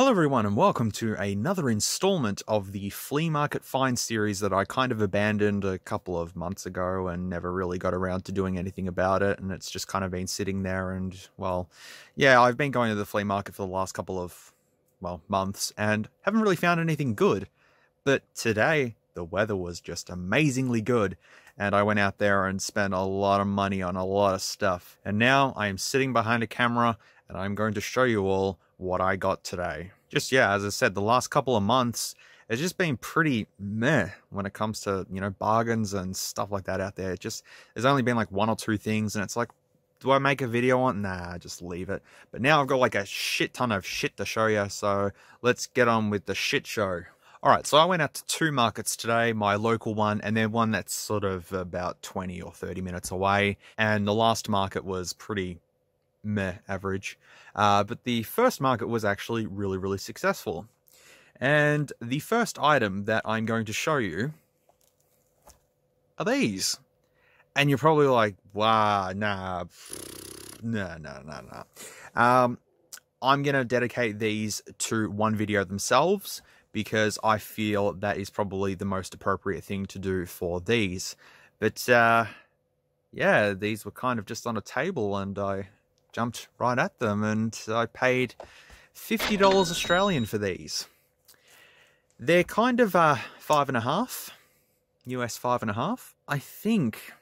Hello, everyone, and welcome to another installment of the Flea Market Find series that I kind of abandoned a couple of months ago and never really got around to doing anything about it. And it's just kind of been sitting there. And, well, yeah, I've been going to the flea market for the last couple of, well, months and haven't really found anything good. But today, the weather was just amazingly good. And I went out there and spent a lot of money on a lot of stuff. And now I am sitting behind a camera and I'm going to show you all what I got today. Just, yeah, as I said, the last couple of months, it's just been pretty meh when it comes to, you know, bargains and stuff like that out there. It just, there's only been like one or two things, and it's like, do I make a video on? Nah, just leave it. But now I've got like a shit ton of shit to show you, so let's get on with the shit show. All right, so I went out to two markets today, my local one, and then one that's sort of about 20 or 30 minutes away. And the last market was pretty meh average. Uh, but the first market was actually really, really successful. And the first item that I'm going to show you are these. And you're probably like, wow, nah, nah, nah, nah, nah. Um, I'm going to dedicate these to one video themselves because I feel that is probably the most appropriate thing to do for these. But, uh, yeah, these were kind of just on a table and I jumped right at them and I paid $50 Australian for these. They're kind of uh, five and a half, US five and a half. I think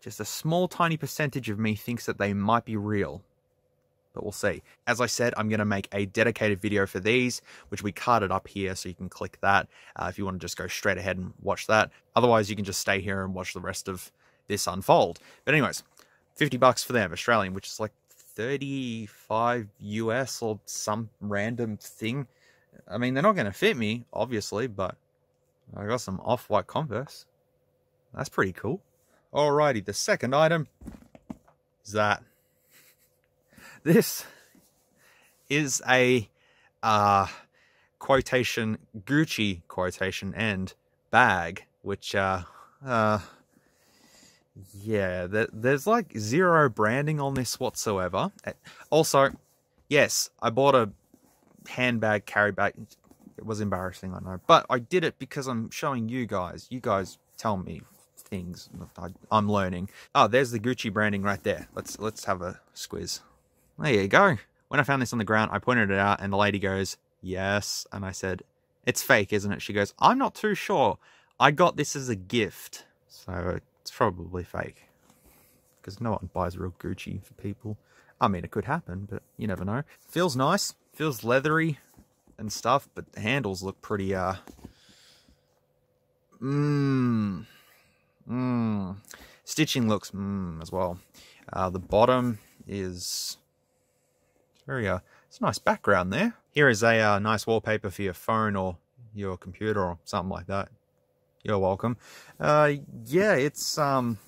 just a small tiny percentage of me thinks that they might be real, but we'll see. As I said, I'm going to make a dedicated video for these, which we carded up here, so you can click that uh, if you want to just go straight ahead and watch that. Otherwise, you can just stay here and watch the rest of this unfold. But anyways, 50 bucks for them, Australian, which is like 35 US or some random thing. I mean, they're not going to fit me, obviously, but I got some off-white Converse. That's pretty cool. Alrighty, the second item is that. This is a uh, quotation Gucci quotation end bag, which uh, uh, yeah, there's like zero branding on this whatsoever. Also, yes, I bought a handbag carry bag. It was embarrassing, I know, but I did it because I'm showing you guys. You guys tell me things. I, am learning. Oh, there's the Gucci branding right there. Let's let's have a squiz. There you go. When I found this on the ground, I pointed it out, and the lady goes, "Yes," and I said, "It's fake, isn't it?" She goes, "I'm not too sure. I got this as a gift." So it's probably fake. Because no one buys real Gucci for people. I mean, it could happen, but you never know. Feels nice. Feels leathery and stuff, but the handles look pretty, uh... Mmm. Mmm. Stitching looks mmm as well. Uh, the bottom is very, uh, it's a nice background there. Here is a uh, nice wallpaper for your phone or your computer or something like that. You're welcome. Uh, yeah, it's, um,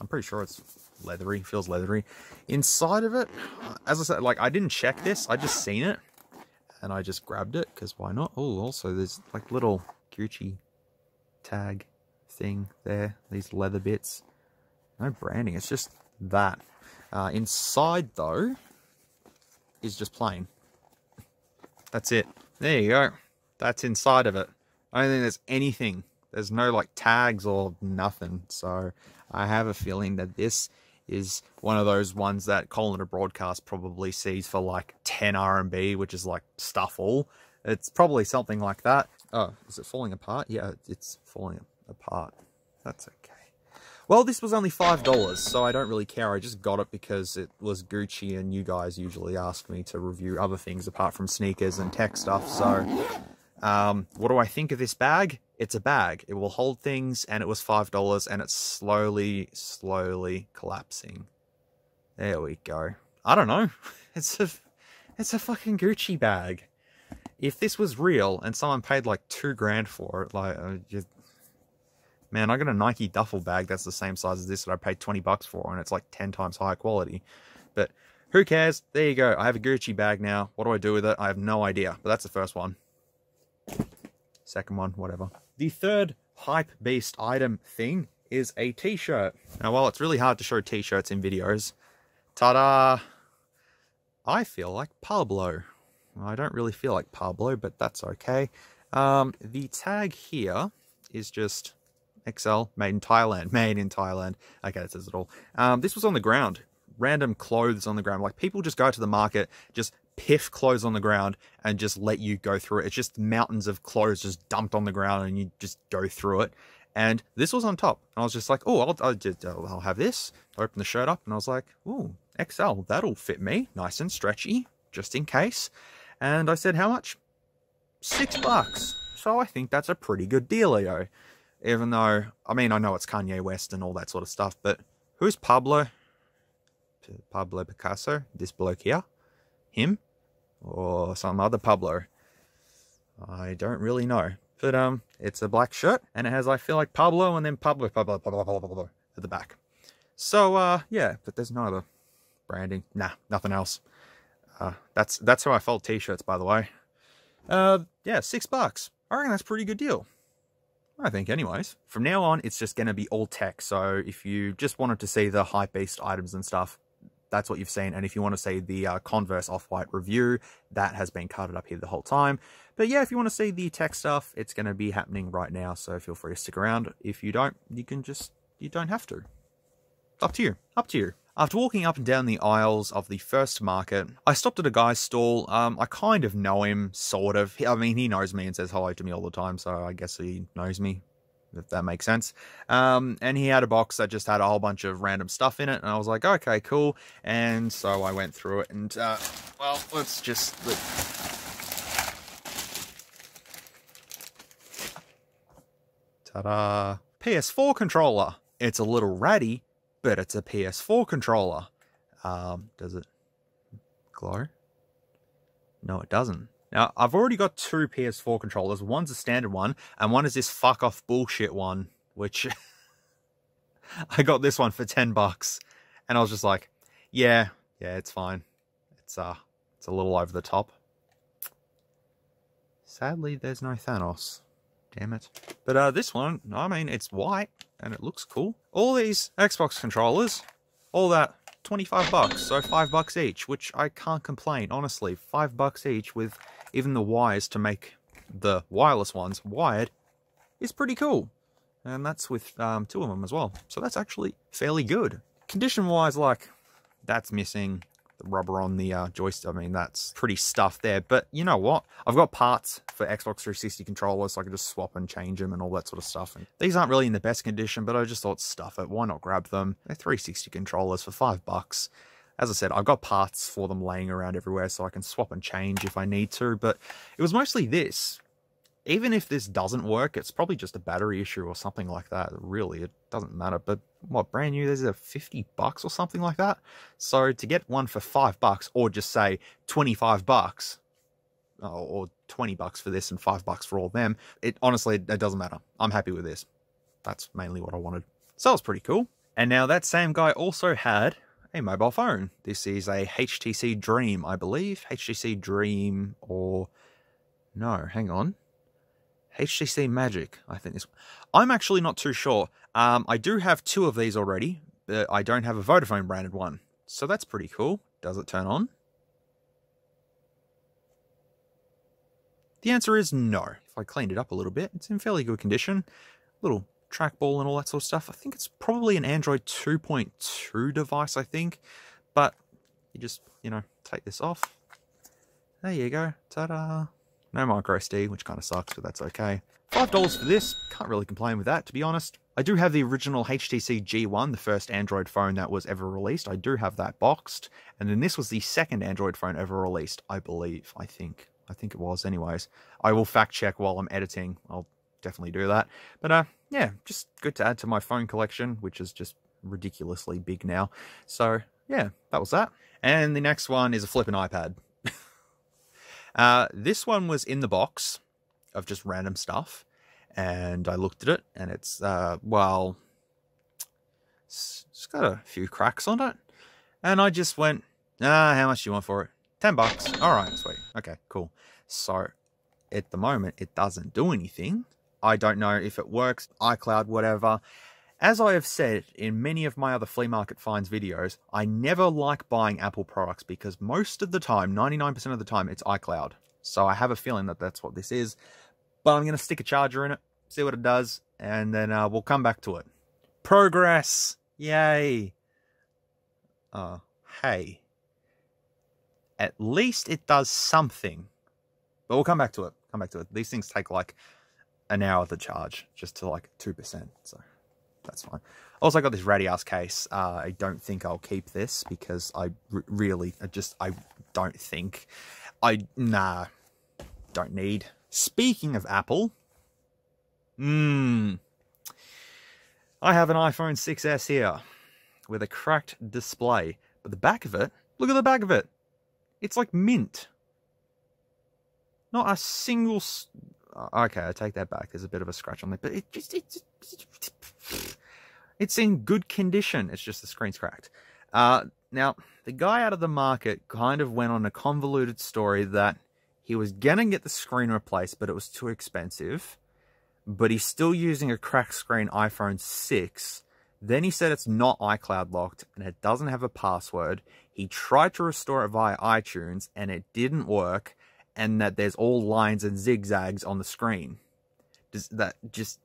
I'm pretty sure it's leathery, feels leathery. Inside of it, as I said, like, I didn't check this, I just seen it, and I just grabbed it, because why not? Oh, also, there's, like, little Gucci tag thing there, these leather bits. No branding, it's just that. Uh, inside, though, is just plain. That's it. There you go. That's inside of it. I don't think there's anything there's no like tags or nothing. So I have a feeling that this is one of those ones that Colin Broadcast probably sees for like 10 RMB, which is like stuff all. It's probably something like that. Oh, is it falling apart? Yeah, it's falling apart. That's okay. Well, this was only $5, so I don't really care. I just got it because it was Gucci and you guys usually ask me to review other things apart from sneakers and tech stuff. So, um, what do I think of this bag? it's a bag. It will hold things, and it was $5, and it's slowly, slowly collapsing. There we go. I don't know. It's a, it's a fucking Gucci bag. If this was real, and someone paid like two grand for it, like, uh, just, man, I got a Nike duffel bag that's the same size as this that I paid 20 bucks for, and it's like 10 times higher quality. But who cares? There you go. I have a Gucci bag now. What do I do with it? I have no idea. But that's the first one. Second one, whatever. The third hype beast item thing is a t-shirt. Now, while it's really hard to show t-shirts in videos, ta-da! I feel like Pablo. I don't really feel like Pablo, but that's okay. Um, the tag here is just XL, made in Thailand, made in Thailand. Okay, that says it all. Um, this was on the ground, random clothes on the ground. Like people just go to the market, just piff clothes on the ground and just let you go through it. It's just mountains of clothes just dumped on the ground and you just go through it. And this was on top. And I was just like, oh, I'll, I'll, I'll have this. Open the shirt up and I was like, oh, XL, that'll fit me. Nice and stretchy, just in case. And I said, how much? Six bucks. So I think that's a pretty good deal, dealio. Even though, I mean, I know it's Kanye West and all that sort of stuff, but who's Pablo? Pablo Picasso? This bloke here? Him? Or some other Pablo? I don't really know. But um, it's a black shirt, and it has, I feel like, Pablo and then Pablo, Pablo, Pablo, Pablo, Pablo at the back. So, uh, yeah, but there's no other branding. Nah, nothing else. Uh, that's that's how I fold t-shirts, by the way. Uh, yeah, six bucks. I reckon that's pretty good deal. I think anyways. From now on, it's just going to be all tech. So if you just wanted to see the hype-beast items and stuff, that's what you've seen. And if you want to see the uh, Converse Off-White review, that has been covered up here the whole time. But yeah, if you want to see the tech stuff, it's going to be happening right now. So feel free to stick around. If you don't, you can just, you don't have to. Up to you. Up to you. After walking up and down the aisles of the first market, I stopped at a guy's stall. Um, I kind of know him, sort of. I mean, he knows me and says hello to me all the time, so I guess he knows me, if that makes sense. Um, and he had a box that just had a whole bunch of random stuff in it, and I was like, okay, cool. And so I went through it, and, uh, well, let's just... Ta-da! PS4 controller. It's a little ratty, but it's a PS4 controller. Um, does it glow? No, it doesn't. Now, I've already got two PS4 controllers. One's a standard one, and one is this fuck off bullshit one, which I got this one for 10 bucks. And I was just like, yeah, yeah, it's fine. It's uh it's a little over the top. Sadly, there's no Thanos. Damn it. But uh, this one, I mean, it's white and it looks cool. All these Xbox controllers, all that 25 bucks, so 5 bucks each, which I can't complain, honestly. 5 bucks each with even the wires to make the wireless ones wired is pretty cool. And that's with um, two of them as well. So that's actually fairly good. Condition-wise, like, that's missing the rubber on the uh, joystick. I mean, that's pretty stuff there. But you know what? I've got parts for Xbox 360 controllers, so I can just swap and change them and all that sort of stuff. And these aren't really in the best condition, but I just thought, stuff it. Why not grab them? They're 360 controllers for five bucks. As I said, I've got parts for them laying around everywhere, so I can swap and change if I need to. But it was mostly this even if this doesn't work, it's probably just a battery issue or something like that. Really, it doesn't matter. But what, brand new, there's a 50 bucks or something like that? So to get one for five bucks or just say 25 bucks uh, or 20 bucks for this and five bucks for all them, it honestly, it doesn't matter. I'm happy with this. That's mainly what I wanted. So it's pretty cool. And now that same guy also had a mobile phone. This is a HTC Dream, I believe. HTC Dream or... No, hang on. HTC Magic, I think this. I'm actually not too sure. Um, I do have two of these already, but I don't have a Vodafone branded one. So that's pretty cool. Does it turn on? The answer is no. If I cleaned it up a little bit, it's in fairly good condition. Little trackball and all that sort of stuff. I think it's probably an Android 2.2 device, I think. But you just, you know, take this off. There you go. Ta-da. No micro SD, which kind of sucks, but that's okay. $5 for this, can't really complain with that, to be honest. I do have the original HTC G1, the first Android phone that was ever released. I do have that boxed. And then this was the second Android phone ever released, I believe. I think. I think it was, anyways. I will fact check while I'm editing. I'll definitely do that. But uh, yeah, just good to add to my phone collection, which is just ridiculously big now. So yeah, that was that. And the next one is a flipping iPad. Uh, this one was in the box of just random stuff, and I looked at it, and it's uh, well, it's, it's got a few cracks on it, and I just went, ah, how much do you want for it? Ten bucks. All right, sweet. Okay, cool. So at the moment, it doesn't do anything. I don't know if it works, iCloud, whatever. As I have said in many of my other flea market finds videos, I never like buying Apple products because most of the time, 99% of the time, it's iCloud. So I have a feeling that that's what this is. But I'm going to stick a charger in it, see what it does, and then uh, we'll come back to it. Progress! Yay! Uh, hey. At least it does something. But we'll come back to it. Come back to it. These things take like an hour to charge, just to like 2%. So that's fine. Also, I got this Radius case. Uh, I don't think I'll keep this because I really, I just, I don't think. I, nah, don't need. Speaking of Apple, mmm, I have an iPhone 6S here with a cracked display. But the back of it, look at the back of it. It's like mint. Not a single okay, I take that back. There's a bit of a scratch on there, but it just it's it's in good condition. It's just the screen's cracked. Uh, now the guy out of the market kind of went on a convoluted story that he was gonna get the screen replaced, but it was too expensive. But he's still using a cracked screen iPhone 6. Then he said it's not iCloud locked and it doesn't have a password. He tried to restore it via iTunes and it didn't work and that there's all lines and zigzags on the screen. Does that just,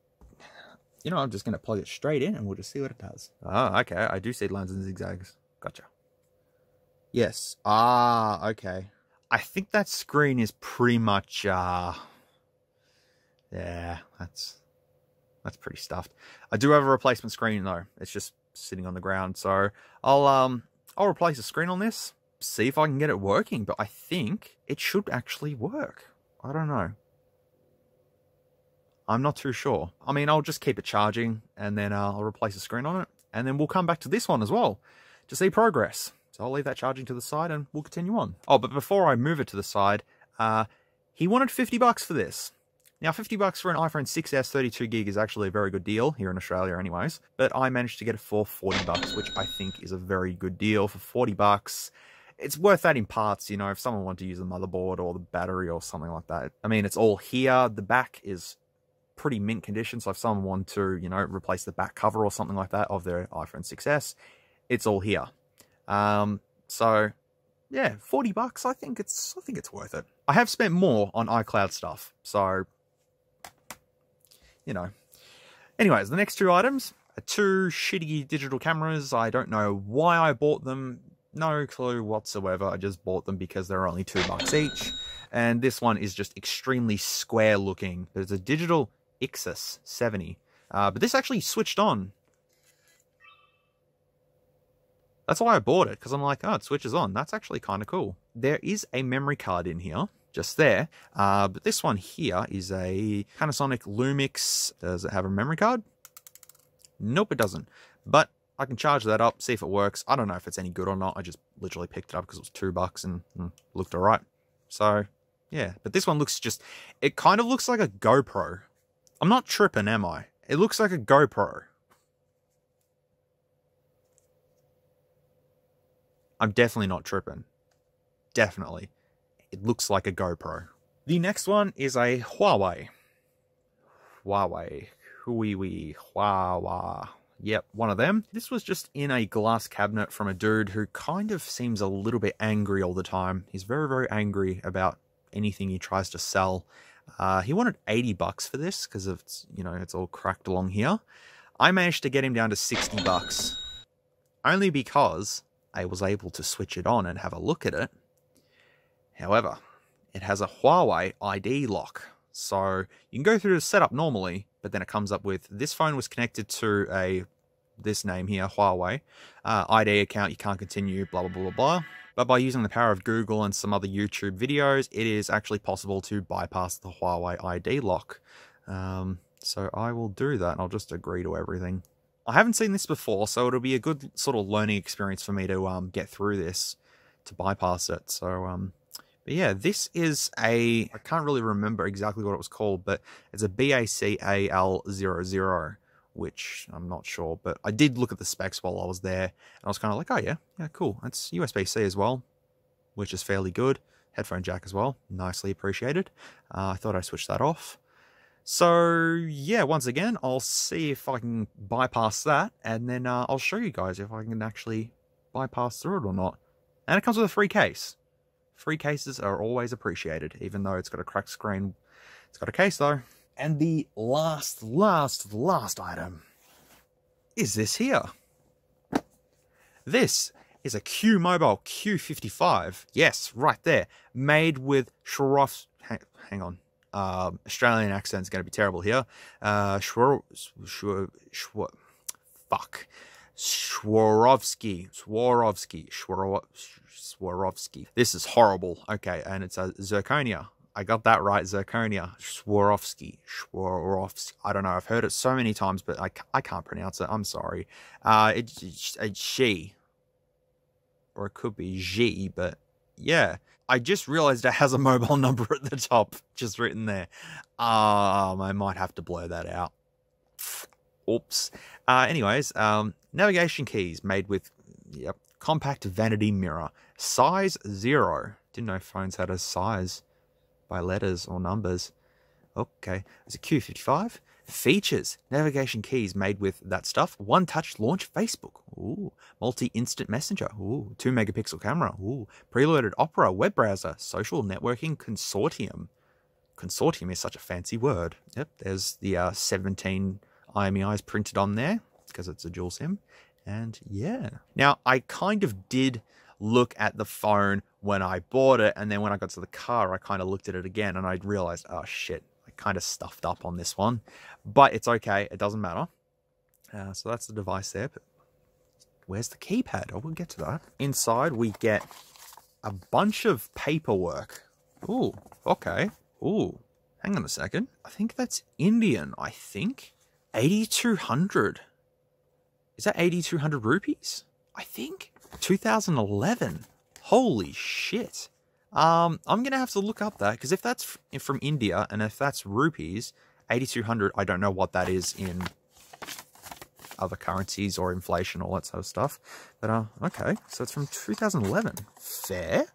you know, I'm just going to plug it straight in and we'll just see what it does. Oh, okay. I do see lines and zigzags. Gotcha. Yes. Ah, okay. I think that screen is pretty much, uh, yeah, that's, that's pretty stuffed. I do have a replacement screen though. It's just sitting on the ground. So I'll, um, I'll replace the screen on this see if I can get it working, but I think it should actually work. I don't know. I'm not too sure. I mean, I'll just keep it charging and then uh, I'll replace the screen on it. And then we'll come back to this one as well to see progress. So I'll leave that charging to the side and we'll continue on. Oh, but before I move it to the side, uh, he wanted 50 bucks for this. Now, 50 bucks for an iPhone 6s 32 gig is actually a very good deal here in Australia anyways, but I managed to get it for 40 bucks, which I think is a very good deal for 40 bucks it's worth that in parts, you know, if someone wanted to use the motherboard or the battery or something like that. I mean, it's all here. The back is pretty mint condition. So if someone wanted to, you know, replace the back cover or something like that of their iPhone 6S, it's all here. Um, so yeah, 40 bucks. I think it's, I think it's worth it. I have spent more on iCloud stuff. So, you know, anyways, the next two items are two shitty digital cameras. I don't know why I bought them no clue whatsoever. I just bought them because they're only two bucks each. And this one is just extremely square looking. There's a digital Ixus 70. Uh, but this actually switched on. That's why I bought it, because I'm like, oh, it switches on. That's actually kind of cool. There is a memory card in here, just there. Uh, but this one here is a Panasonic Lumix. Does it have a memory card? Nope, it doesn't. But I can charge that up, see if it works. I don't know if it's any good or not. I just literally picked it up because it was two bucks and, and looked all right. So, yeah. But this one looks just, it kind of looks like a GoPro. I'm not tripping, am I? It looks like a GoPro. I'm definitely not tripping. Definitely. It looks like a GoPro. The next one is a Huawei. Huawei. Huawei. Huawei. Yep, one of them. This was just in a glass cabinet from a dude who kind of seems a little bit angry all the time. He's very, very angry about anything he tries to sell. Uh, he wanted 80 bucks for this because it's, you know, it's all cracked along here. I managed to get him down to 60 bucks. Only because I was able to switch it on and have a look at it. However, it has a Huawei ID lock. So you can go through the setup normally, but then it comes up with this phone was connected to a this name here, Huawei uh, ID account. You can't continue, blah blah blah blah blah. But by using the power of Google and some other YouTube videos, it is actually possible to bypass the Huawei ID lock. Um, so I will do that, and I'll just agree to everything. I haven't seen this before, so it'll be a good sort of learning experience for me to um, get through this to bypass it. So um, but yeah, this is a, I can't really remember exactly what it was called, but it's a BACAL00, which I'm not sure, but I did look at the specs while I was there, and I was kind of like, oh yeah, yeah, cool. It's USB-C as well, which is fairly good. Headphone jack as well, nicely appreciated. Uh, I thought I'd switch that off. So yeah, once again, I'll see if I can bypass that, and then uh, I'll show you guys if I can actually bypass through it or not. And it comes with a free case. Free cases are always appreciated, even though it's got a cracked screen. It's got a case though. And the last, last, last item is this here. This is a Q Mobile Q55. Yes, right there. Made with Swarovski. Hang, hang on. Uh, Australian accent's going to be terrible here. Uh, Schwar, Schwar, Schwar, fuck. Swarovski. Swarovski. Swarovski. This is horrible. Okay, and it's a zirconia. I got that right, zirconia. Swarovski. Swarovski. I don't know. I've heard it so many times, but I, I can't pronounce it. I'm sorry. Uh, it's, it's, it's she or it could be G, but yeah. I just realized it has a mobile number at the top, just written there. Um, I might have to blow that out. Oops. Uh, anyways, um, navigation keys made with yep, compact vanity mirror, size zero. Didn't know phones had a size by letters or numbers. Okay, it's a Q55. Features, navigation keys made with that stuff. One touch launch Facebook. Ooh. Multi instant messenger. Ooh. Two megapixel camera. Ooh. Preloaded Opera web browser. Social networking consortium. Consortium is such a fancy word. Yep. There's the uh, 17 IMEIs printed on there because it's a dual SIM. And yeah. Now, I kind of did look at the phone when I bought it. And then when I got to the car, I kind of looked at it again and I realized, oh shit, I kind of stuffed up on this one, but it's okay. It doesn't matter. Uh, so that's the device there. But where's the keypad? Oh, we'll get to that. Inside, we get a bunch of paperwork. Ooh, okay. Ooh, hang on a second. I think that's Indian, I think. 8,200. Is that 8,200 rupees? I think. 2011. Holy shit. Um, I'm going to have to look up that because if that's from India and if that's rupees, 8200, I don't know what that is in other currencies or inflation, all that sort of stuff. But, uh, okay, so it's from 2011. Fair.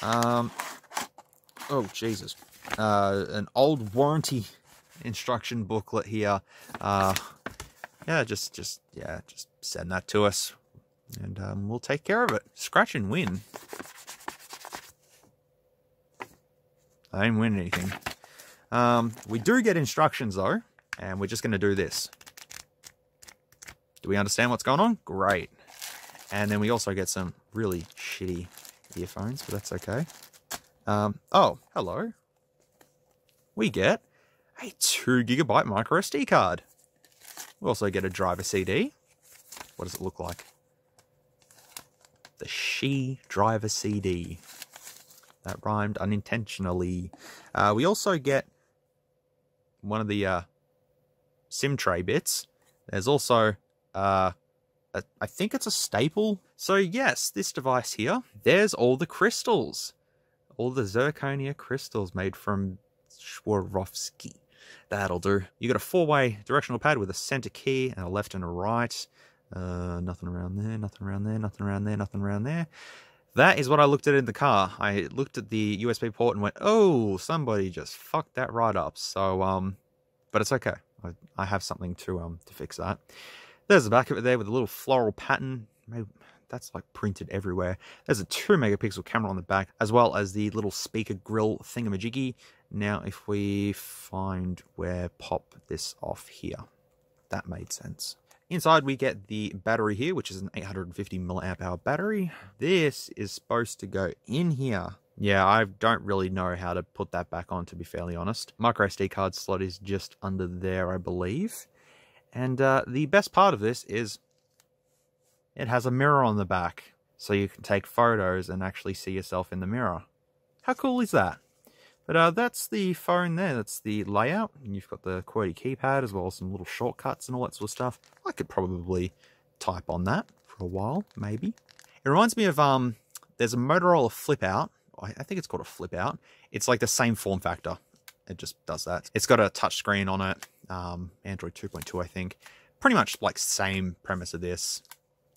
Um, oh, Jesus. Uh, an old warranty instruction booklet here. Uh, yeah, just, just, yeah, just send that to us and um, we'll take care of it. Scratch and win. I didn't win anything. Um, we do get instructions though, and we're just going to do this. Do we understand what's going on? Great. And then we also get some really shitty earphones, but that's okay. Um, oh, hello. We get a 2 gigabyte micro SD card. We also get a driver CD. What does it look like? The She driver CD. That rhymed unintentionally. Uh, we also get one of the uh, SIM tray bits. There's also, uh, a, I think it's a staple. So yes, this device here, there's all the crystals. All the zirconia crystals made from Swarovski. That'll do. You got a four-way directional pad with a center key and a left and a right. Uh, nothing around there, nothing around there, nothing around there, nothing around there. That is what I looked at in the car. I looked at the USB port and went, oh, somebody just fucked that right up. So, um, but it's okay. I, I have something to, um, to fix that. There's the back of it there with a little floral pattern. Maybe that's like printed everywhere. There's a 2 megapixel camera on the back, as well as the little speaker grill thingamajiggy. Now, if we find where pop this off here, that made sense. Inside we get the battery here, which is an 850 milliamp hour battery. This is supposed to go in here. Yeah, I don't really know how to put that back on, to be fairly honest. Micro SD card slot is just under there, I believe. And uh, the best part of this is it has a mirror on the back, so you can take photos and actually see yourself in the mirror. How cool is that? But uh, that's the phone there. That's the layout. And you've got the QWERTY keypad as well as some little shortcuts and all that sort of stuff. I could probably type on that for a while, maybe. It reminds me of, um, there's a Motorola Flip Out. I think it's called a Flip Out. It's like the same form factor. It just does that. It's got a touch screen on it. Um, Android 2.2, I think. Pretty much like same premise of this.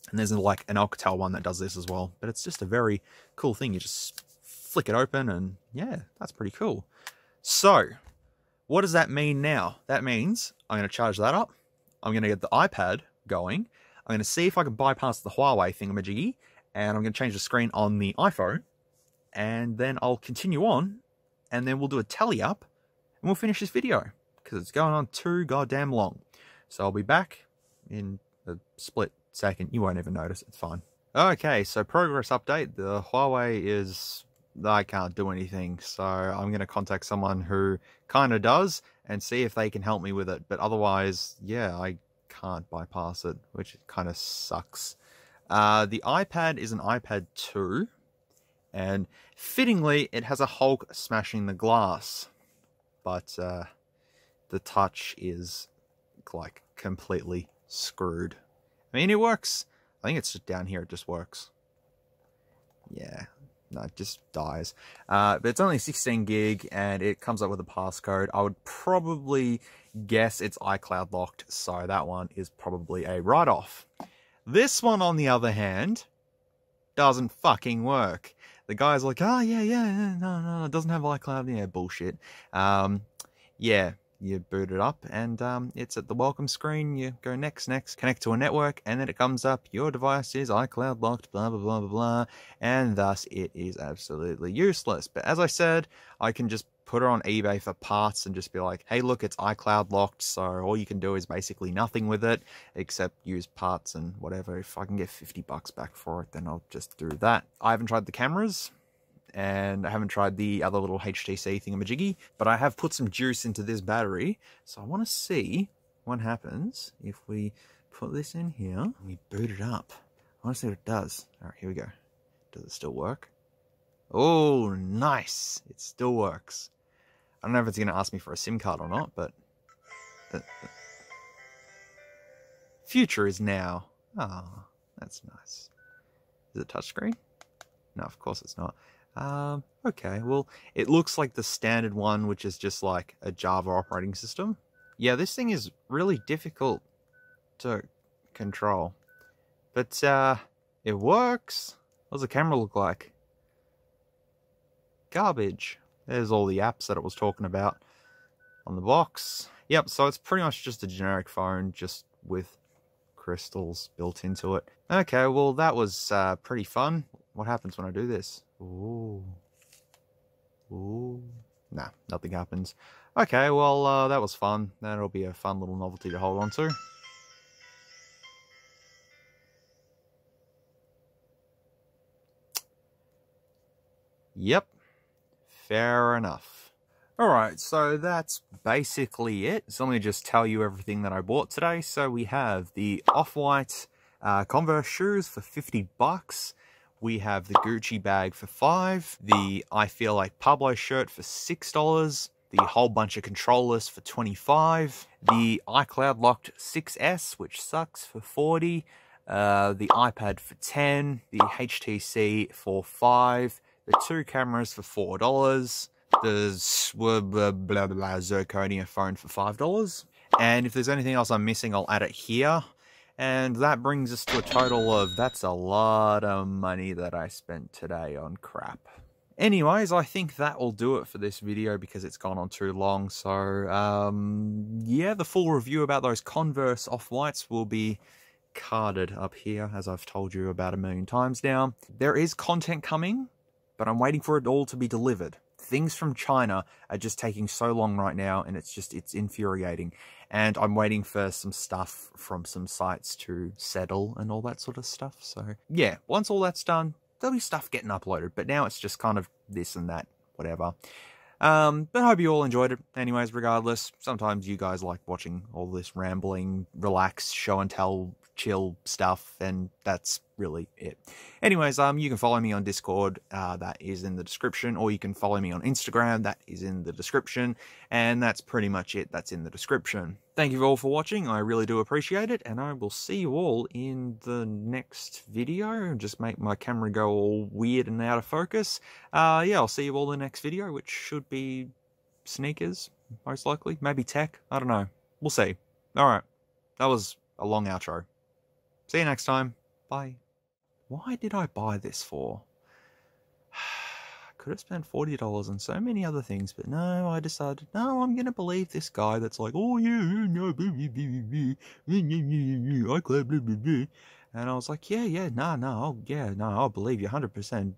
And there's like an Alcatel one that does this as well. But it's just a very cool thing. You just flick it open and yeah, that's pretty cool. So what does that mean now? That means I'm going to charge that up. I'm going to get the iPad going. I'm going to see if I can bypass the Huawei thingamajiggy, and I'm going to change the screen on the iPhone, and then I'll continue on, and then we'll do a tally up, and we'll finish this video because it's going on too goddamn long. So I'll be back in a split second. You won't even notice. It's fine. Okay, so progress update. The Huawei is I can't do anything. So I'm going to contact someone who kind of does and see if they can help me with it. But otherwise, yeah, I can't bypass it, which kind of sucks. Uh, the iPad is an iPad 2, and fittingly, it has a Hulk smashing the glass. But uh, the touch is like completely screwed. I mean, it works. I think it's just down here, it just works. Yeah, no, it just dies. Uh, but it's only 16 gig and it comes up with a passcode. I would probably guess it's iCloud locked, so that one is probably a write off. This one, on the other hand, doesn't fucking work. The guy's like, oh, yeah, yeah, no, no, it doesn't have iCloud. Yeah, bullshit. Um, yeah, you boot it up and um, it's at the welcome screen. You go next, next, connect to a network, and then it comes up your device is iCloud locked, blah, blah, blah, blah, blah, and thus it is absolutely useless. But as I said, I can just put it on eBay for parts and just be like, hey, look, it's iCloud locked, so all you can do is basically nothing with it except use parts and whatever. If I can get 50 bucks back for it, then I'll just do that. I haven't tried the cameras and I haven't tried the other little HTC thingamajiggy, but I have put some juice into this battery, so I want to see what happens if we put this in here and we boot it up. I want to see what it does. All right, here we go. Does it still work? Oh, nice. It still works. I don't know if it's going to ask me for a SIM card or not, but... The, the future is now. Ah, oh, that's nice. Is it touchscreen? No, of course it's not. Um, okay, well, it looks like the standard one, which is just like a Java operating system. Yeah, this thing is really difficult to control. But, uh, it works. What does the camera look like? Garbage. There's all the apps that it was talking about on the box. Yep, so it's pretty much just a generic phone, just with crystals built into it. Okay, well, that was uh, pretty fun. What happens when I do this? Ooh. Ooh. Nah, nothing happens. Okay, well, uh, that was fun. That'll be a fun little novelty to hold on to. Yep. Fair enough. Alright, so that's basically it. So let me just tell you everything that I bought today. So we have the Off-White uh, Converse shoes for 50 bucks we have the Gucci bag for five, the I Feel Like Pablo shirt for six dollars, the whole bunch of controllers for 25, the iCloud locked 6S, which sucks, for 40, uh, the iPad for 10, the HTC for 5, the two cameras for $4, the blah, blah, blah, blah, Zirconia phone for $5. And if there's anything else I'm missing, I'll add it here. And that brings us to a total of that's a lot of money that I spent today on crap. Anyways, I think that will do it for this video because it's gone on too long. So, um, yeah, the full review about those Converse Off-Whites will be carded up here, as I've told you about a million times now. There is content coming, but I'm waiting for it all to be delivered things from China are just taking so long right now and it's just it's infuriating. And I'm waiting for some stuff from some sites to settle and all that sort of stuff. So yeah once all that's done there'll be stuff getting uploaded but now it's just kind of this and that whatever. Um, but I hope you all enjoyed it. Anyways, regardless, sometimes you guys like watching all this rambling, relax, show and tell chill stuff, and that's really it. Anyways, um, you can follow me on Discord, uh, that is in the description, or you can follow me on Instagram, that is in the description, and that's pretty much it, that's in the description. Thank you all for watching, I really do appreciate it, and I will see you all in the next video, just make my camera go all weird and out of focus. Uh, yeah, I'll see you all in the next video, which should be sneakers, most likely, maybe tech, I don't know, we'll see. Alright, that was a long outro. See you next time. Bye. Why did I buy this for? I could have spent forty dollars on so many other things, but no, I decided no, I'm gonna believe this guy that's like, oh yeah, yeah, no, iCloud, and I was like, yeah, yeah, nah, nah, I'll, yeah, no, I'll believe you hundred percent.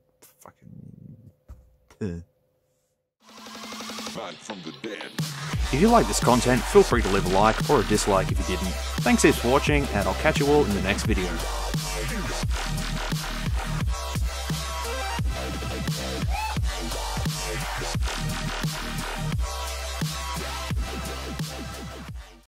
Fucking. from the dead. If you like this content, feel free to leave a like or a dislike if you didn't. Thanks for watching, and I'll catch you all in the next video.